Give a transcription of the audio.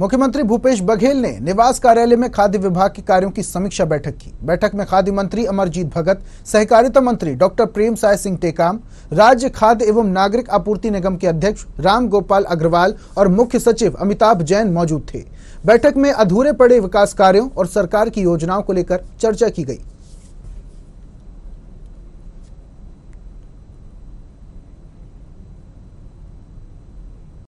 मुख्यमंत्री भूपेश बघेल ने निवास कार्यालय में खाद्य विभाग के कार्यों की समीक्षा बैठक की। बैठक में खाद्य मंत्री अमरजीत भगत, सहकारिता मंत्री डॉक्टर प्रेम साय सिंह टेकाम, राज्य खाद्य एवं नागरिक आपूर्ति निगम के अध्यक्ष राम गोपाल अग्रवाल और मुख्य सचिव अमिताभ जैन मौजूद थे। बैठक में अधूरे पड़े विकास कार्यों और सरकार की योजनाओं को लेकर चर्चा की गई।